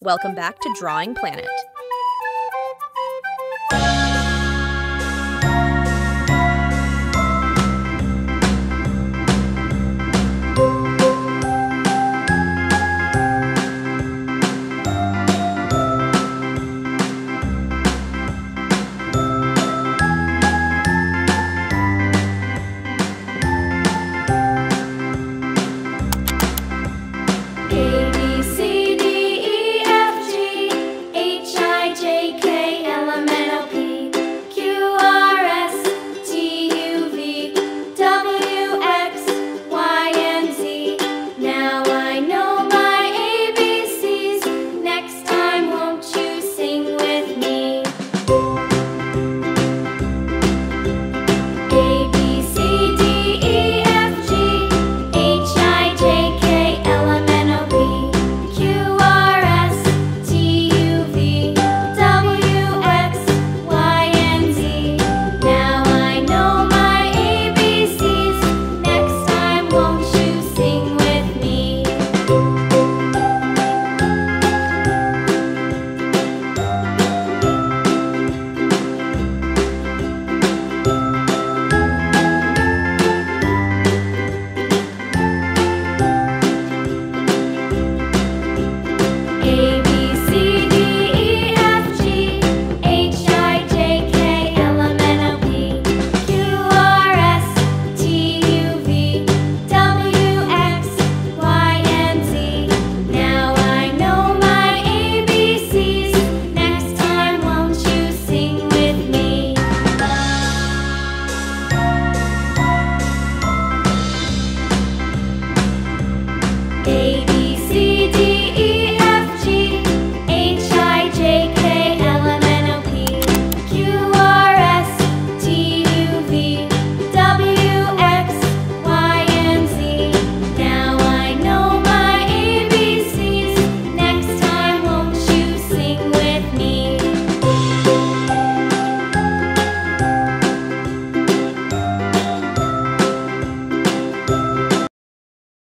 Welcome back to Drawing Planet.